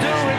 Do it.